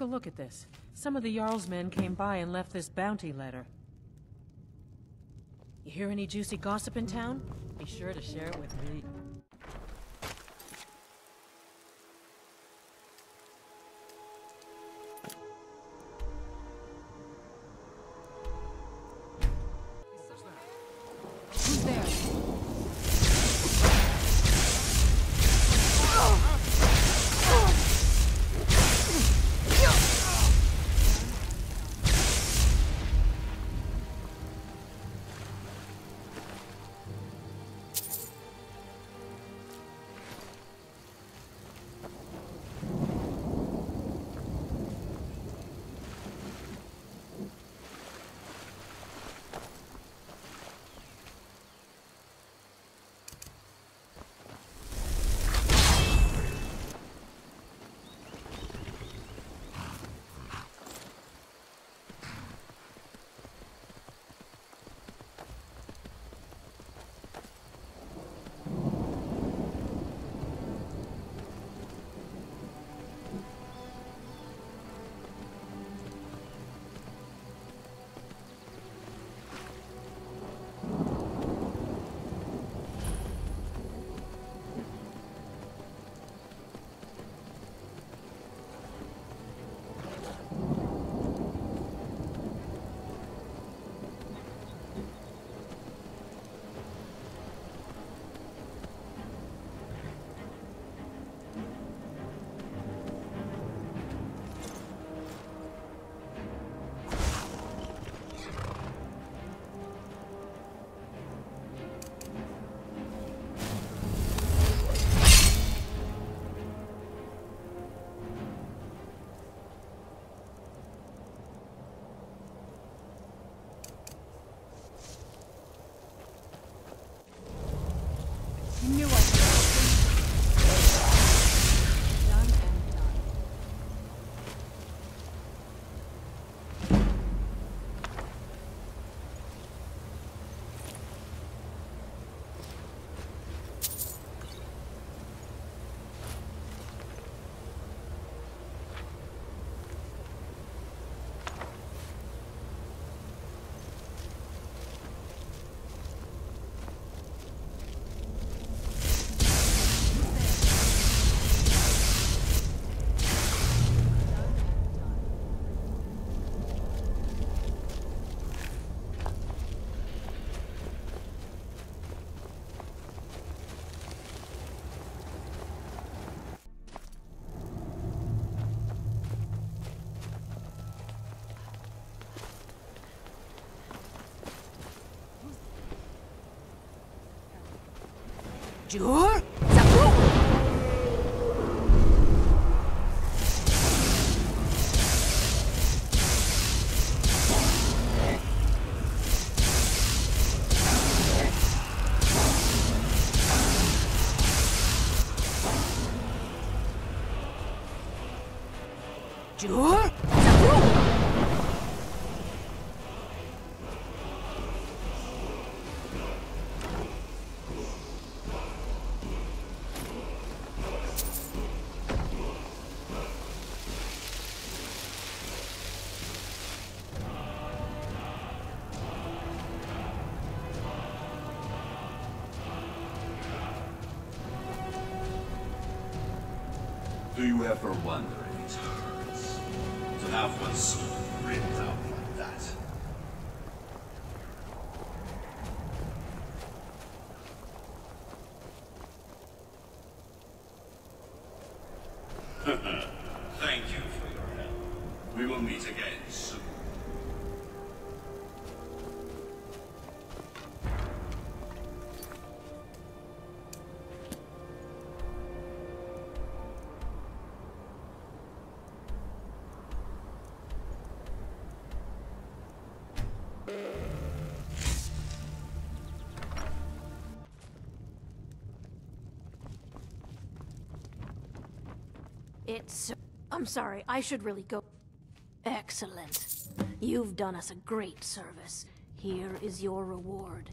Take a look at this. Some of the Jarl's men came by and left this bounty letter. You hear any juicy gossip in town? Be sure to share it with me. Jur? Zabru! Jur? Do you ever wonder if it hurts to have one's soul ripped out like that? Thank you for your help. We will meet again soon. It's. I'm sorry, I should really go. Excellent. You've done us a great service. Here is your reward.